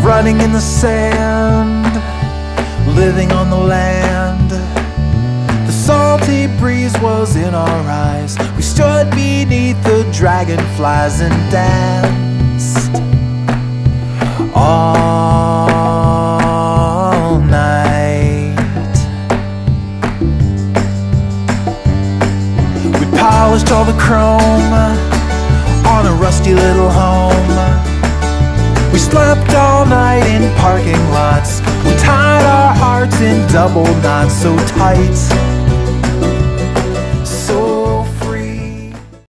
running in the sand, living on the land. The salty breeze was in our eyes. We stood beneath the dragonflies and danced all night. We polished all the chrome on a rusty little home. All night in parking lots. We tied our hearts in double knots so tight.